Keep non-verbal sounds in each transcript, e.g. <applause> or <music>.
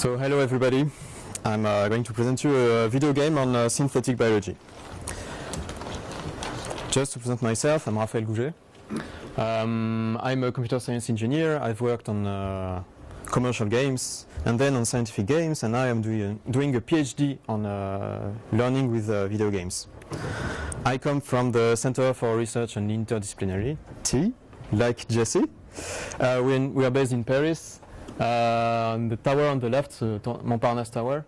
So hello everybody. I'm uh, going to present you a video game on uh, synthetic biology. Just to present myself, I'm Raphaël Goujet. Um, I'm a computer science engineer. I've worked on uh, commercial games and then on scientific games, and now I'm doing, doing a PhD on uh, learning with uh, video games. I come from the Center for Research on Interdisciplinarity, like Jesse. Uh, we, are based in Paris, the tower on the left, uh, Montparnasse Tower.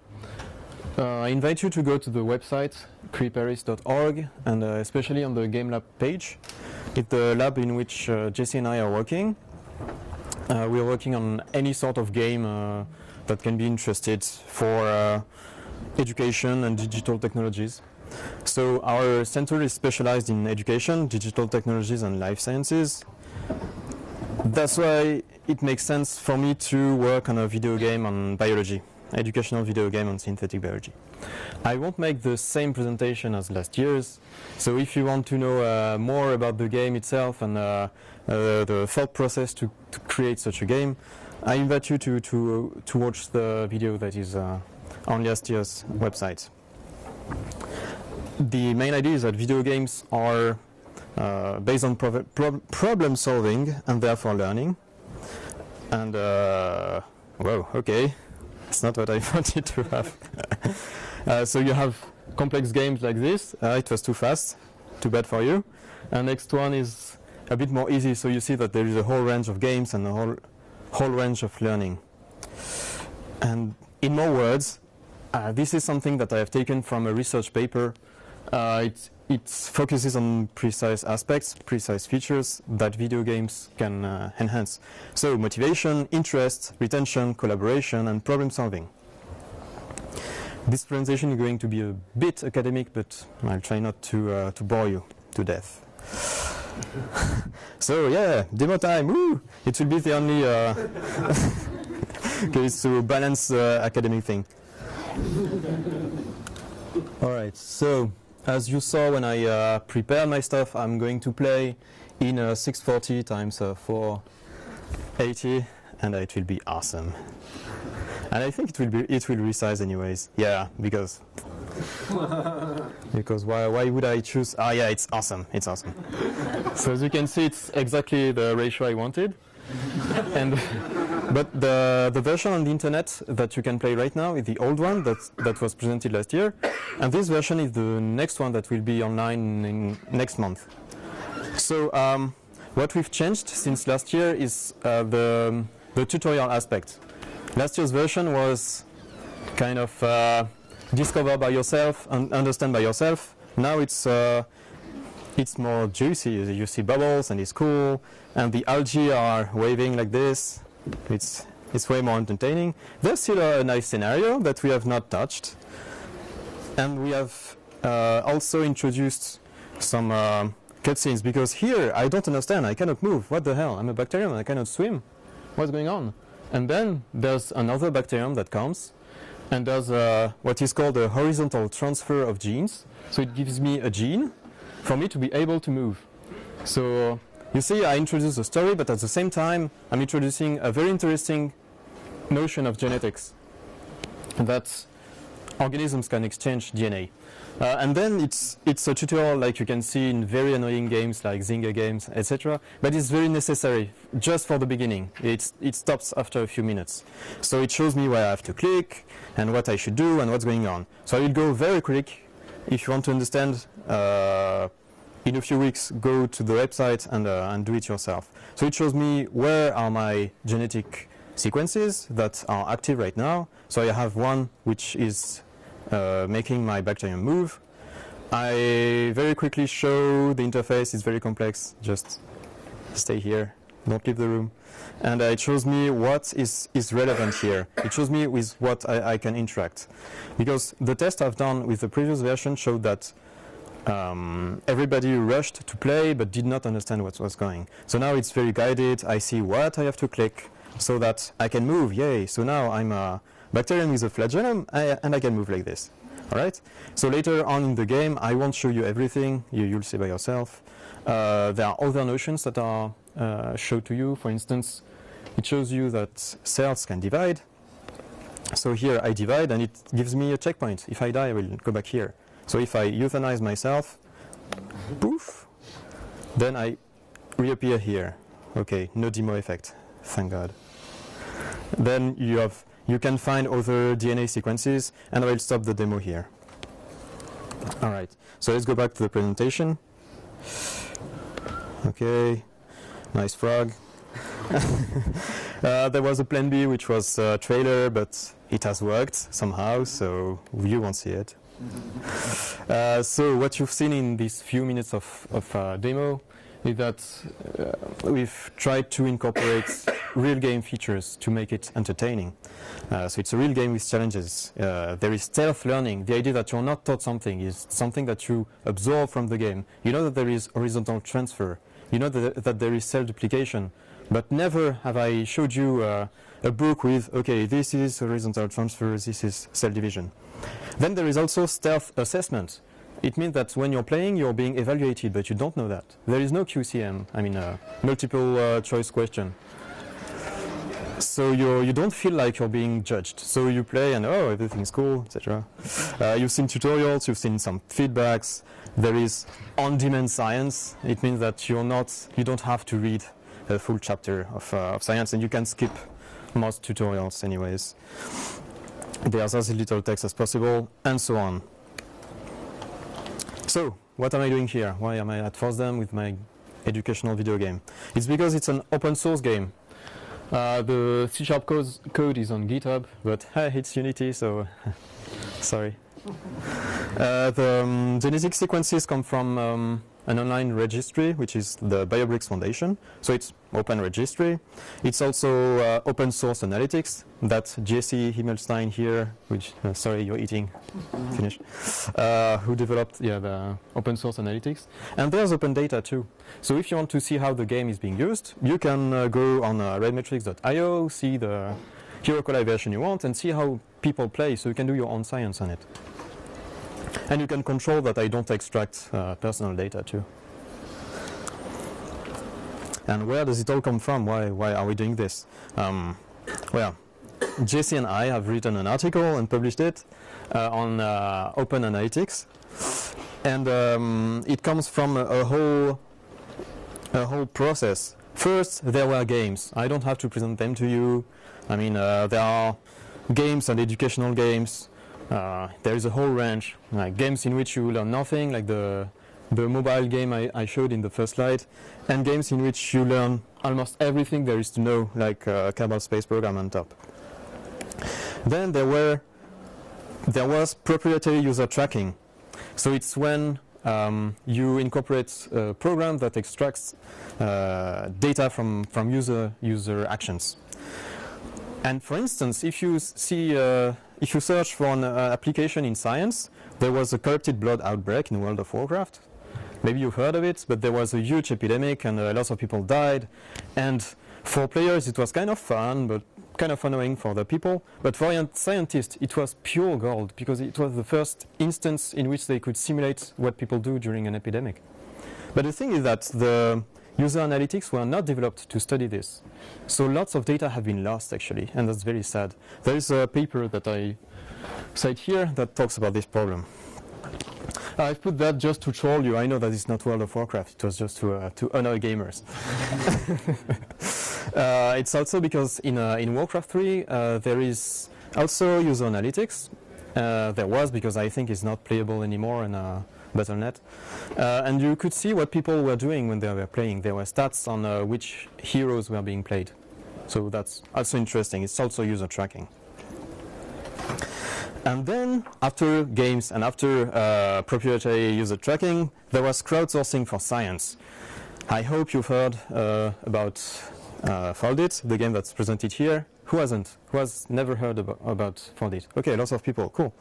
Uh, I invite you to go to the website cri-paris.org and uh, especially on the Game Lab page. It's the lab in which uh, Jesse and I are working. Uh, we are working on any sort of game uh, that can be interested for uh, education and digital technologies. So our center is specialized in education, digital technologies and life sciences. That's why it makes sense for me to work on a video game on biology, educational video game on synthetic biology. I won't make the same presentation as last year's, so if you want to know uh, more about the game itself and uh, uh, the thought process to, to create such a game, I invite you to, to, to watch the video that is uh, on last year's website. The main idea is that video games are uh, based on prob- prob- problem solving and therefore learning. And, uh, whoa, okay, it's not what I <laughs> wanted to have. <laughs> uh, so you have complex games like this. Uh, it was too fast, too bad for you. And next one is a bit more easy, so you see that there is a whole range of games and a whole, whole range of learning. And in more words, uh, this is something that I have taken from a research paper. Uh, it focuses on precise aspects, precise features that video games can uh, enhance. So motivation, interest, retention, collaboration, and problem solving. This presentation is going to be a bit academic, but I'll try not to, uh, to bore you to death. <laughs> so yeah, demo time, woo! It will be the only uh, <laughs> case to balance uh, academic thing. All right, so as you saw when I uh, prepared my stuff, I'm going to play in a 640 times uh, 480, and it will be awesome. And I think it will be it will resize anyways. Yeah, because because why why would I choose? Ah, yeah, it's awesome. It's awesome. so as you can see, it's exactly the ratio I wanted. and <laughs> <laughs> but the the version on the internet that you can play right now is the old one that that was presented last year, and this version is the next one that will be online in next month. So um, what we've changed since last year is uh, the the tutorial aspect. Last year's version was kind of uh, discover by yourself and understand by yourself. Now it's uh, it's more juicy. You see bubbles and it's cool, and the algae are waving like this. It's it's way more entertaining. There's still a nice scenario that we have not touched, and we have uh, also introduced some uh, cutscenes because here I don't understand. I cannot move. What the hell? I'm a bacterium I cannot swim. What's going on? And then there's another bacterium that comes and does uh, what is called a horizontal transfer of genes. So it gives me a gene for me to be able to move. So you see, I introduce a story, but at the same time, I'm introducing a very interesting notion of genetics that organisms can exchange DNA. Uh, and then it's, it's a tutorial like you can see in very annoying games like Zynga games, etc. But it's very necessary just for the beginning. It's, it stops after a few minutes. So it shows me where I have to click and what I should do and what's going on. So I will go very quick. If you want to understand, uh, in a few weeks, go to the website and, uh, and do it yourself. So it shows me where are my genetic sequences that are active right now. So I have one which is uh, making my bacterium move. I very quickly show the interface, it's very complex, just stay here, don't leave the room. And uh, it shows me what is, is relevant here. It shows me with what I, I can interact. Because the test I've done with the previous version showed that um, everybody rushed to play but did not understand what was going. So now it's very guided. I see what I have to click so that I can move. Yay! So now I'm a bacterium with a flagellum I, and I can move like this. All right. So later on in the game, I won't show you everything. You, you'll see by yourself. Uh, there are other notions that are uh, showed to you. For instance, it shows you that cells can divide. So here I divide and it gives me a checkpoint. If I die, I will go back here. So if I euthanize myself, poof, then I reappear here. Okay, no demo effect, thank God. Then you have you can find other DNA sequences and I will stop the demo here. All right, so let's go back to the presentation. Okay, nice frog. <laughs> uh, there was a plan B which was a trailer, but it has worked somehow, so you won't see it. Uh, so what you've seen in these few minutes of, of uh, demo is that uh, we've tried to incorporate <coughs> real game features to make it entertaining. Uh, so it's a real game with challenges. Uh, there is stealth learning. The idea that you're not taught something is something that you absorb from the game. You know that there is horizontal transfer. You know that, that there is self-duplication. But never have I showed you a book with, okay, this is horizontal transfer, this is cell division. Then there is also stealth assessment. It means that when you're playing, you're being evaluated, but you don't know that. There is no QCM, I mean, uh, multiple uh, choice question. So you you don't feel like you're being judged. So you play and oh everything's cool, etc. Uh, you've seen tutorials, you've seen some feedbacks. There is on-demand science. It means that you're not you don't have to read a full chapter of, uh, of science, and you can skip most tutorials anyways. There's as little text as possible, and so on. So, what am I doing here? Why am I at FOSDEM with my educational video game? It's because it's an open source game. Uh, the C Sharp code, code is on GitHub, but hey, it's Unity, so <laughs> sorry. <laughs> Uh, the um, genetic sequences come from um, an online registry, which is the BioBricks Foundation. So it's open registry. It's also uh, open source analytics that Jesse Himmelstein here, which, uh, sorry, you're eating, finish, uh, who developed yeah, the open source analytics. And there's open data too. So if you want to see how the game is being used, you can uh, go on uh, redmetrics.io, see the Hero.Coli version you want, and see how people play, so you can do your own science on it. And you can control that I don't extract uh, personal data too. And where does it all come from? Why, why are we doing this? Um, well, Jesse and I have written an article and published it uh, on uh, open analytics. And um, it comes from a, a, whole, a whole process. First, there were games. I don't have to present them to you. I mean, uh, there are games and educational games. Uh, there is a whole range, like games in which you learn nothing, like the the mobile game I, I, showed in the first slide, and games in which you learn almost everything there is to know, like uh, Kerbal Space Program on top. Then there were there was proprietary user tracking. So it's when um, you incorporate a program that extracts uh, data from, from user user actions. And for instance, if you see uh, if you search for an uh, application in science, there was a corrupted blood outbreak in the World of Warcraft. Maybe you've heard of it, but there was a huge epidemic and uh, lots of people died. And for players, it was kind of fun, but kind of annoying for the people. But for scientists, it was pure gold because it was the first instance in which they could simulate what people do during an epidemic. But the thing is that the user analytics were not developed to study this. So lots of data have been lost actually, and that's very sad. There is a paper that I cite here that talks about this problem. I've put that just to troll you. I know that it's not World of Warcraft. It was just to, uh, to annoy gamers. <laughs> uh, it's also because in, uh, in Warcraft 3 uh, there is also user analytics. Uh, there was because I think it's not playable anymore in uh, and you could see what people were doing when they were playing. There were stats on which heroes were being played. So that's also interesting. It's also user tracking. And then, after games and after uh, proprietary user tracking, there was crowdsourcing for science. I hope you've heard uh, about uh, Foldit, the game that's presented here. Who hasn't? Who has never heard about, about Foldit? Okay, lots of people. Cool.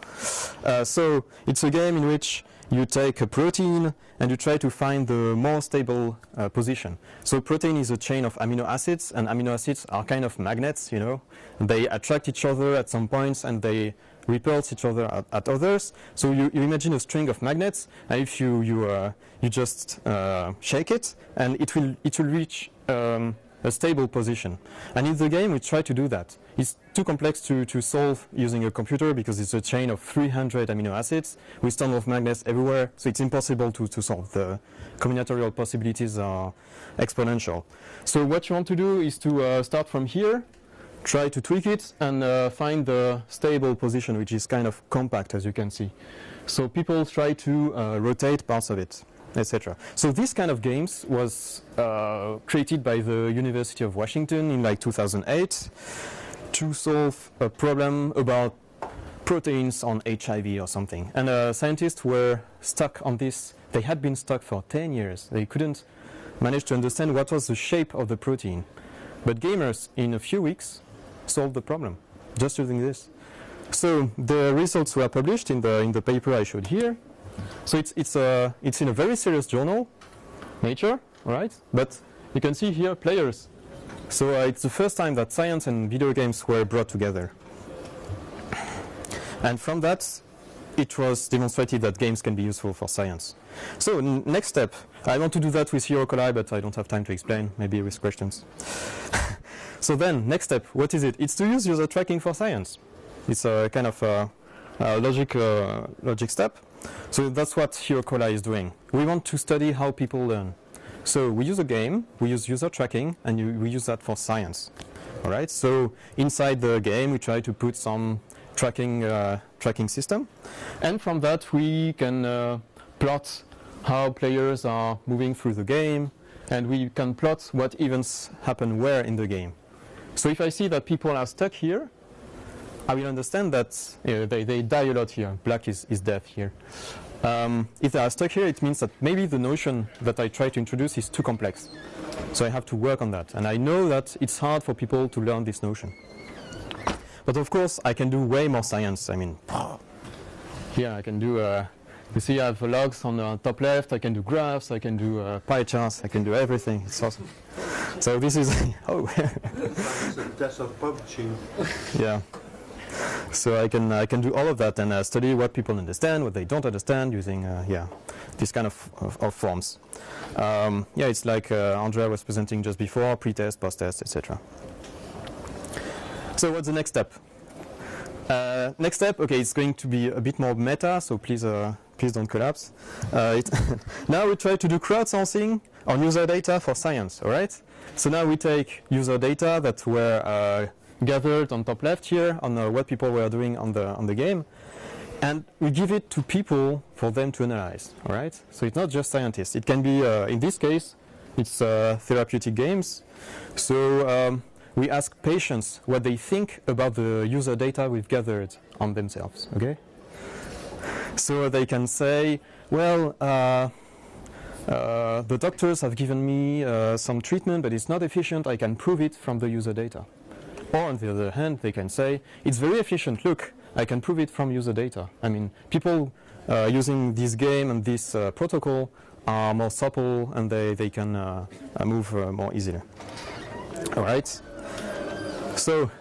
Uh, so it's a game in which you take a protein and you try to find the more stable uh, position. So protein is a chain of amino acids, and amino acids are kind of magnets. You know, they attract each other at some points, and they repels each other at, at others. So you, you, imagine a string of magnets, and if you you uh, you just uh, shake it, and it will it will reach um, a stable position. And in the game, we try to do that. It's too complex to, to solve using a computer because it's a chain of 300 amino acids with tons of magnets everywhere, so it's impossible to, to solve. The combinatorial possibilities are exponential. So what you want to do is to uh, start from here, try to tweak it, and uh, find the stable position, which is kind of compact, as you can see. So people try to uh, rotate parts of it etc. So this kind of games was uh, created by the University of Washington in like 2008 to solve a problem about proteins on HIV or something. And uh, scientists were stuck on this. They had been stuck for 10 years. They couldn't manage to understand what was the shape of the protein. But gamers, in a few weeks, solved the problem just using this. So the results were published in the, in the paper I showed here. So it's, it's, uh, it's in a very serious journal, Nature, right? But you can see here players. So uh, it's the first time that science and video games were brought together. And from that, it was demonstrated that games can be useful for science. So next step, I want to do that with Hero.Coli, but I don't have time to explain, maybe with questions. <laughs> so then, next step, what is it? It's to use user tracking for science. It's a kind of a, a logic, uh, logic step. So that's what Hero.Coli is doing. We want to study how people learn. So we use a game, we use user tracking, and you, we use that for science. All right. So inside the game, we try to put some tracking uh, tracking system, and from that we can uh, plot how players are moving through the game, and we can plot what events happen where in the game. So if I see that people are stuck here, I will understand that you know, they, they die a lot here. Black is, is death here. Um, if they are stuck here, it means that maybe the notion that I try to introduce is too complex. So I have to work on that. And I know that it's hard for people to learn this notion. But of course, I can do way more science. I mean, here I can do, uh, you see I have logs on the top left, I can do graphs, I can do uh, pie charts, I can do everything. It's awesome. so this is, <laughs> oh. That's a publishing. yeah <laughs> so I can I can do all of that and uh, study what people understand, what they don't understand, using uh, yeah this kind of, of, of forms. Um, yeah, it's like uh, Andrea was presenting just before, pre-test, post-test, etc. So what's the next step? Uh, next step, okay, it's going to be a bit more meta, so please uh, please don't collapse. Uh, <laughs> now we try to do crowdsourcing on user data for science, all right? So now we take user data that were gathered on top left here on uh, what people were doing on the on the game, and we give it to people for them to analyze. All right, so it's not just scientists. It can be, uh, in this case, it's uh, therapeutic games. So um, we ask patients what they think about the user data we've gathered on themselves. Okay, so they can say, well. Uh, uh, the doctors have given me uh, some treatment, but it's not efficient. I can prove it from the user data. Or on the other hand, they can say, it's very efficient, look, I can prove it from user data. I mean, people uh, using this game and this uh, protocol are more supple and they, they can uh, uh move uh, more easily. All right. So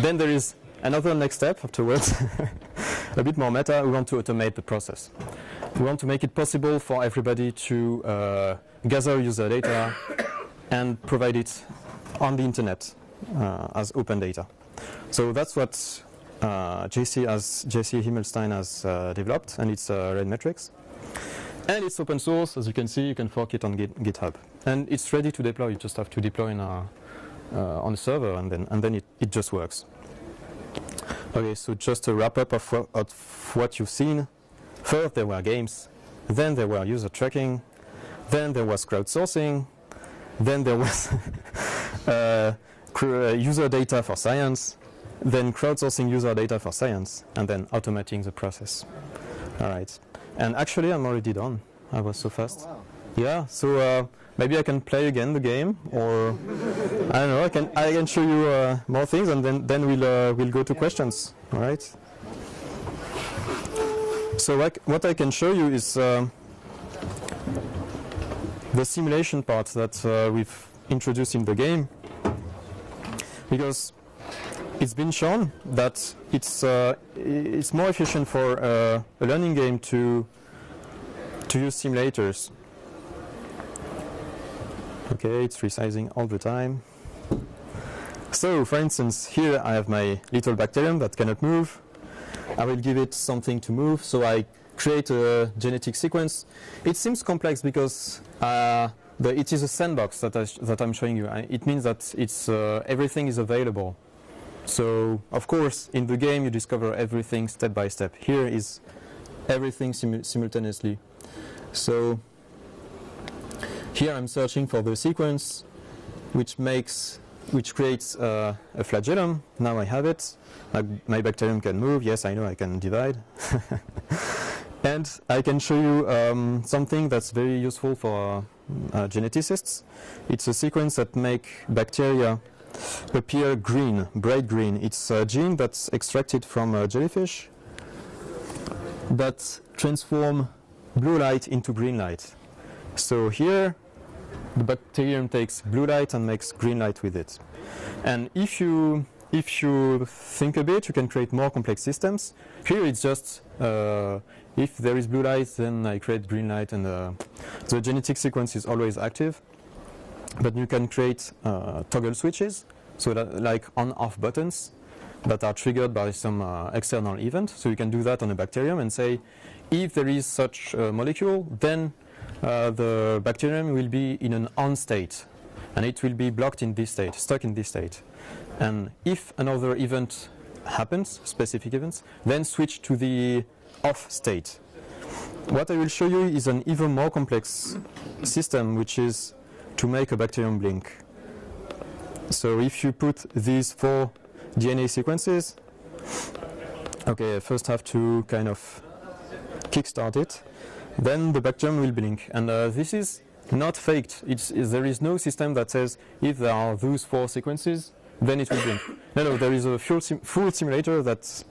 then there is another next step afterwards, <laughs> a bit more meta. We want to automate the process. We want to make it possible for everybody to uh, gather user data and provide it on the internet as open data. So that's what uh, Jesse, as Jesse Himmelstein has uh, developed, and it's Red Metrics. And it's open source, as you can see, you can fork it on Git, GitHub. And it's ready to deploy, you just have to deploy in a, uh, on a server, and then, and then it, it just works. Okay, so just a wrap up of, of what you've seen. First, there were games, then there were user tracking, then there was crowdsourcing, then there was <laughs> uh, uh, user data for science, then crowdsourcing user data for science, and then automating the process. All right. And actually, I'm already done. I was so fast. Oh, wow. Yeah. So uh, maybe I can play again the game, or I don't know. I can I can show you uh, more things, and then then we'll uh, we'll go to questions. All right. So like, what I can show you is uh, the simulation part that uh, we've introduced in the game because it's been shown that it's uh, it's more efficient for uh, a learning game to to use simulators. Okay, it's resizing all the time. So, for instance, here I have my little bacterium that cannot move. I will give it something to move, so I create a genetic sequence. It seems complex because uh, the, it is a sandbox that, I that I'm showing you. It means that it's, uh, everything is available. So, of course, in the game you discover everything step by step. Here is everything simu- simultaneously. So, here I'm searching for the sequence which makes which creates uh, a flagellum. Now I have it. My, my bacterium can move. Yes, I know I can divide. <laughs> and I can show you um, something that's very useful for uh, geneticists. It's a sequence that make bacteria appear green, bright green. It's a gene that's extracted from a jellyfish that transform blue light into green light. So here the bacterium takes blue light and makes green light with it. And if you if you think a bit, you can create more complex systems. Here it's just uh, if there is blue light, then I create green light, and uh, the genetic sequence is always active. But you can create uh, toggle switches, so that, like on-off buttons that are triggered by some uh, external event. So you can do that on a bacterium and say, if there is such a molecule, then uh, the bacterium will be in an on state and it will be blocked in this state, stuck in this state. And if another event happens, specific events, then switch to the off state. What I will show you is an even more complex system, which is to make a bacterium blink. So if you put these four DNA sequences, okay, I first have to kind of kickstart it then the bacterium will blink. And uh, this is not faked. It's, there is no system that says if there are those four sequences, then it will be. No, no, there is a full, sim full simulator that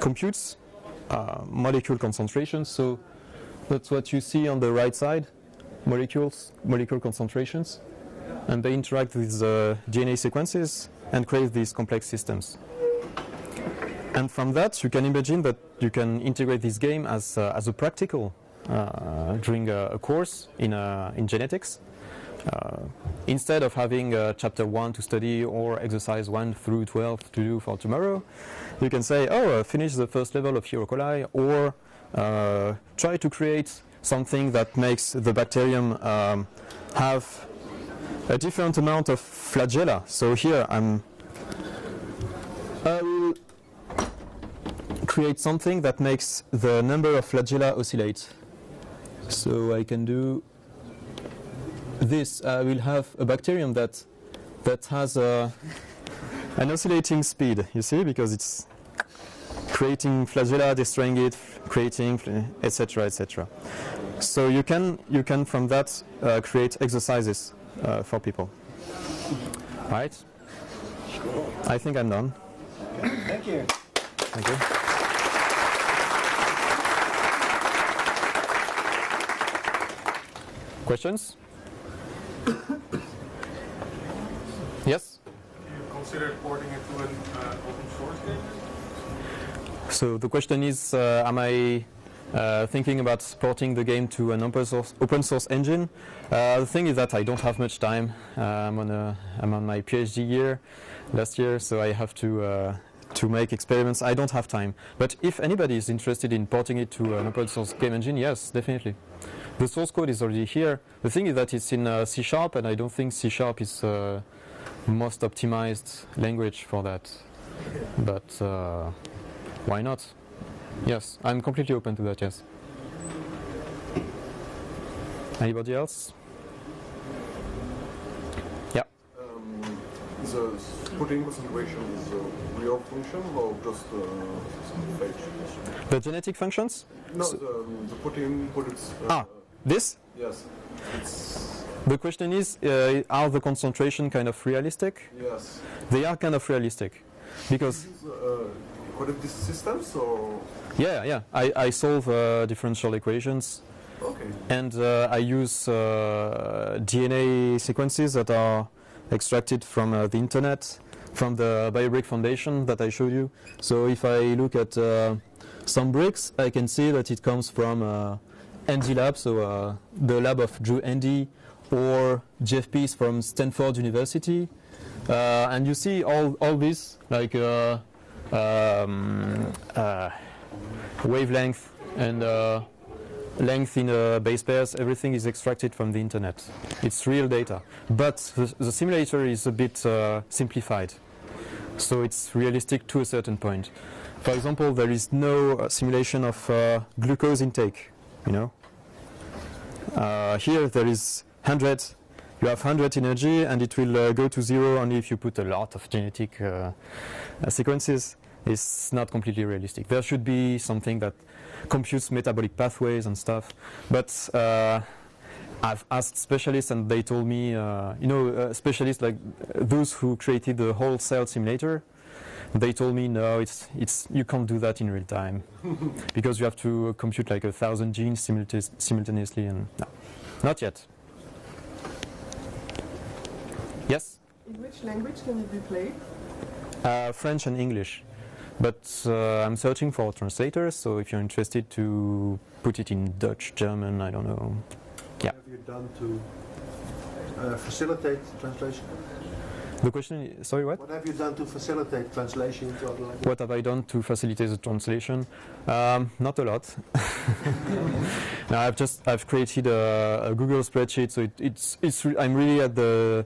computes uh, molecule concentrations. So that's what you see on the right side, molecules, molecule concentrations. And they interact with the DNA sequences and create these complex systems. And from that, you can imagine that you can integrate this game as, uh, as a practical during a, a, course in, uh, in genetics. Uh, instead of having chapter 1 to study or exercise 1 through 12 to do for tomorrow, you can say, oh, finish the first level of Hero.Coli or try to create something that makes the bacterium um, have a different amount of flagella. So here I'm I will create something that makes the number of flagella oscillate. So I can do this. I will have a bacterium that that has a, an oscillating speed, you see, because it's creating flagella, destroying it, creating, etc., etc. So you can you can from that uh, create exercises uh, for people. Right? I think I'm done. Thank you. Thank you. Questions? yes? Do you consider porting it to an uh, open source game? So the question is, uh, am I uh, thinking about porting the game to an open source, open source engine? Uh, the thing is that I don't have much time. Uh, I'm, on a, I'm on my PhD year last year, so I have to uh, to make experiments. I don't have time. But if anybody is interested in porting it to an open source game engine, yes, definitely. The source code is already here. The thing is that it's in uh, C Sharp, and I don't think C Sharp is uh, most optimized language for that. But uh, why not? Yes, I'm completely open to that, yes. Anybody else? Yeah. Um, the putting concentration is a real function or just uh, fake? The genetic functions? No, the, um, the putting. Uh, ah, this? Yes. It's The question is, uh, are the concentration kind of realistic? yes. They are kind of realistic, because Is, uh, coded these systems or yeah, yeah, I, I solve uh, differential equations, okay? and uh, I use uh, DNA sequences that are extracted from uh, the internet, from the BioBrick Foundation that I showed you. So if I look at uh, some bricks, I can see that it comes from uh, Endy Lab, so uh, the lab of Drew Endy, or Peace from Stanford University. Uh, and you see all, all this, like uh, um, uh, wavelength and length in uh, base pairs, everything is extracted from the internet. It's real data. But the, the simulator is a bit uh, simplified. So it's realistic to a certain point. For example, there is no uh, simulation of uh, glucose intake, you know. Uh, here there is 100, you have 100 energy and it will go to zero only if you put a lot of genetic sequences. It's not completely realistic. There should be something that computes metabolic pathways and stuff. But uh, I've asked specialists and they told me, uh, you know, uh, specialists like those who created the whole cell simulator, they told me no, it's it's you can't do that in real time <laughs> because you have to compute like a thousand genes simultaneously and no, not yet. Yes, In which language can it be played? uh, French and English, but uh, I'm searching for translators. So if you're interested to put it in Dutch, German, I don't know. Yeah. What have you done to uh, facilitate translation? The question, is, sorry, what? What have you done to facilitate translation into other languages? What have I done to facilitate the translation? Um, not a lot. <laughs> no, I've just I've created a, a Google spreadsheet, so it, it's it's re- I'm really at the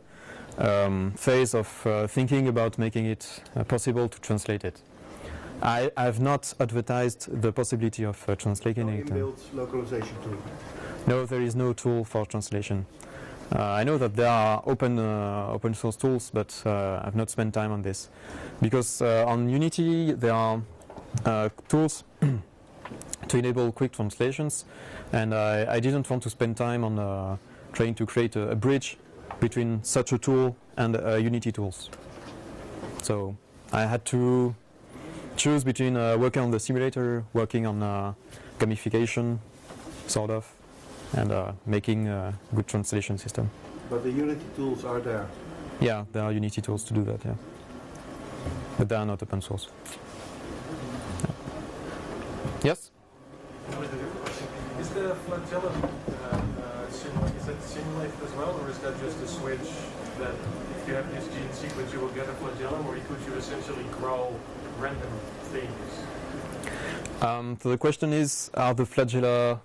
um, phase of uh, thinking about making it uh, possible to translate it. I have not advertised the possibility of uh, translating No it. inbuilt localization tool. no, there is no tool for translation. Uh, I know that there are open uh, open source tools, but uh, I've not spent time on this because uh, on Unity there are uh, tools <clears throat> to enable quick translations, and I, I didn't want to spend time on uh, trying to create a, a bridge between such a tool and uh, Unity tools. So I had to choose between uh, working on the simulator, working on uh, gamification, sort of, and uh, making a good translation system. But the Unity tools are there. Yeah, there are Unity tools to do that, yeah. But they are not open source. Yeah. Yes? Is the flagellum uh, uh, is that simulated as well, or is that just a switch that if you have this gene sequence, you will get a flagellum, or could you essentially grow random things? Um, so the question is, are the flagella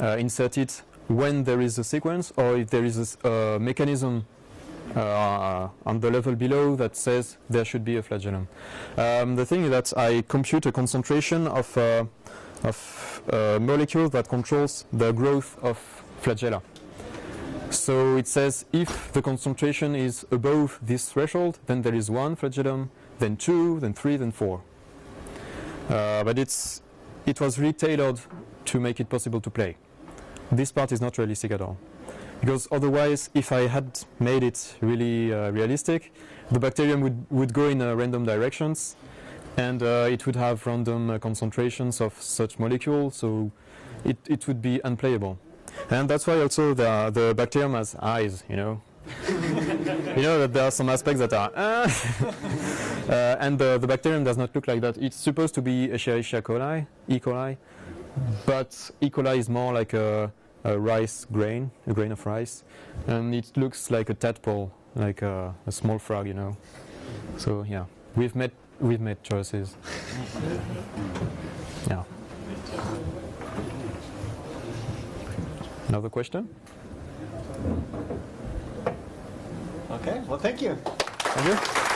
uh, inserted when there is a sequence or if there is a a mechanism uh, on the level below that says there should be a flagellum? Um, the thing is that I compute a concentration of, uh, of a molecule that controls the growth of flagella. So it says if the concentration is above this threshold, then there is one flagellum, then two, then three, then four. Uh, but it's it was really tailored to make it possible to play. This part is not realistic at all. Because otherwise, if I had made it really uh, realistic, the bacterium would, would go in uh, random directions and uh, it would have random uh, concentrations of such molecules, so it, it would be unplayable. And that's why also the, the bacterium has eyes, you know. You know that there are some aspects that are, uh, <laughs> uh, and the, the bacterium does not look like that. It's supposed to be Escherichia coli, E. coli, but E. coli is more like a, a rice grain, a grain of rice, and it looks like a tadpole, like a, a small frog, you know. So yeah, we've made we've made choices. <laughs> yeah. Another question? Okay, well, thank you. Thank you.